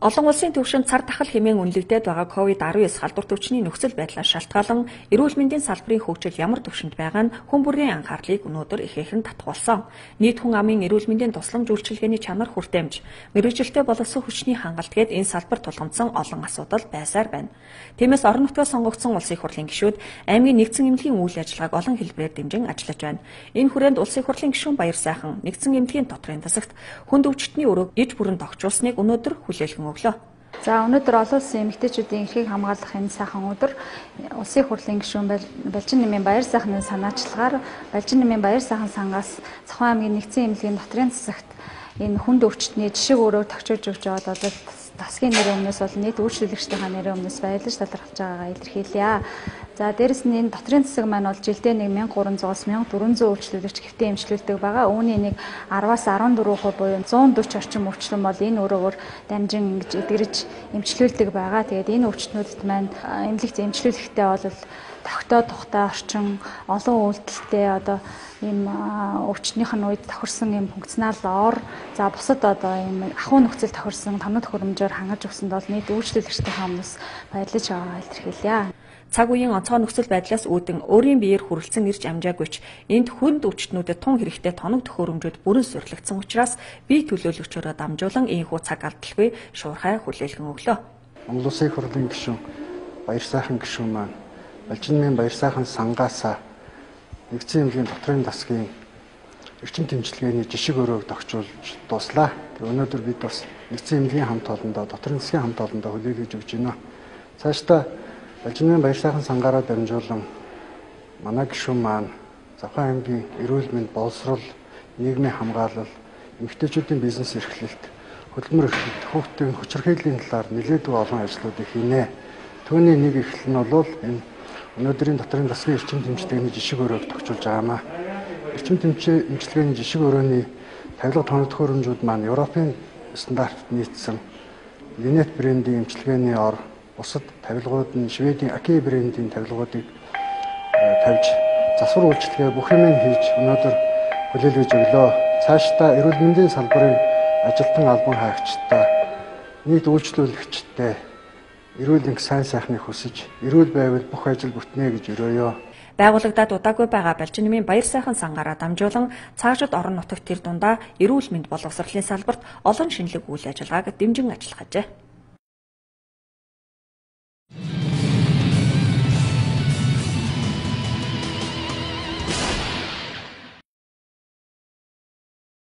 Олон улсын түвшинд цар тахал хэмээн үнэлэгдээд байгаа COVID-19 халдвар төвчний нөхцөл байдлаас шалтгаалan эрүүл мэндийн салбарын хөгжил ямар түвшинд байгаа нь хүн бүрийн анхаарлыг өнөөдөр ихээхэн татгуулсан. Нийт хүн амын эрүүл мэндийн тусламж үйлчилгээний чанар хүртээмж, мэрэгжилтэй боловсон хүчний хангалтгээд энэ салбар тулгамдсан олон асуудал байсаар байна. Тиймээс орон нутгаас сонгогдсон улсын хурлын гишүүд аймгийн нэгдсэн эмнэлгийн үйл ажиллагааг олон хэлбэрээр дэмжин ажиллаж байна. Энэ хүрээнд улсын хурлын гишүүн Баяр сайхан нэгдсэн эмнэлгийн дотрын засагт хүнд өвчтний өрөөг иж бүрэн тогтчулсныг өнөөдөр хүлээлгэн өглөө. За өнөөдөр олон улсын эмэгтэйчүүдийн эрхийг хамгаалах энэ сайхан өдөр улсын хурлын гишүүн Балжин нэмийн баяр сайхны санаачлагаар Балжин нэмийн баяр сайхан сангаас Цахын аймгийн нэгдсэн эмнэлгийн дотрын засагт энэ хүнд өвчтний жишг өрөө тогтоож өгч яваад бол тасгийн нэрийн өмнөөс бол нийт үйлчлүүлэгчдийн нэрийн өмнөөс баярлаж талархаж байгаагаа илэрхийлье. За дээрэс нь энэ дотрын засаг маань бол жилдээ нэг 1300-аас 1400 үйлчлүүлэгч хэвтэ эмчлүүлдэг байгаа. Үүний нэг 10-аас 14% буюу 140 орчим өвчлөн бол энэ өрөөгөр дамжин ингэж эдгэрэж эмчлүүлдэг байгаа. Тэгээд энэ өвчтнүүдэд маань эмнэлэгт эмчлүүлэхдээ бол тогтоо тухтай орчин олон үйлдэлтэй одоо ийм өвчнийх нь үед тохирсон ийм функционал ор за бусад одоо ийм ахуй нөхцөл тохирсон томнод хөрөмжөөр хангаж өгсөнд бол нийт үйлчлүүлэгчдийн хамнаас баярлаж байгаагаа илэрхийлье цаг үеийн онцгой нөхцөл байдлаас үүдэн өөрийн биеэр хүрэлцэн ирж амжаагүйч энд хүнд өвчтнүүдэд тун хэрэгтэй тоног төхөөрөмжөд бүрэн сурлагдсан учраас бие төлөөлөгчөөрөө дамжуулан ийхүү цаг алдалгүй шуурхай хүлээлгэн өглөө. Монгол Улсын хурлын гишүүн Баяр сайхан гишүүн маань Балжинмын баяр сайхан сангаасаа нэгдсэн эмнэлгийн дотрын засгийн эрчим тэмцэлгээний жишг өрөөг тогтчулж дуслаа. Тэгээ өнөөдөр бид бас нэгдсэн эмнэлгийн хамт олондоо дотрын засгийн хамт олондоо хүлээлгэж өгч байна. Цаашдаа Балжинмын баяр сайхан сангаараа дамжуулан манай гишүүн маань Завхан аймгийн эрүүл мэнд боловсрол, нийгмийн хамгаалал, эмэгтэйчүүдийн бизнес эрхлэлт, хөдөлмөр эрхлэлт, хүүхдийн хүчирхийллийн талаар нэлээдгүй олон ажлуудыг хийнэ. Түүний нэг эхлэл нь бол энэ өнөөдрийн дотрын засгийн эрчим тэмцлэгээний жишг өрөөг тогтчулж байгаамаа. Эрчим тэмцлэгээний жишг өрөөний тавилга тоног төхөөрөмжүүд маань Европын стандартт нийцсэн Linet брендийн эмчилгээний ор бусад тавилгууд нь Шведийн Аки брендийн тавилгуудыг э, тавьж засвар үйлчлэгээ бүх юм хийж өнөөдөр хүлээлгэж өглөө. Цаашдаа эрүүл мэндийн салбарын ажилтан албан хаагчтай нийт үйлчлүүлэгчтэй эрүүл энх сайн сайхныг хүсэж эрүүл байвал бүх ажил бүтнэ гэж өрөөё. Байгуулагдаад удаагүй байгаа Балжинмын баяр сайхан сангаараа дамжуулан цаашид орон нутагт тэр дундаа эрүүл мэнд боловсролын салбарт олон шинэлэг үйл ажиллагааг дэмжин ажиллахажээ.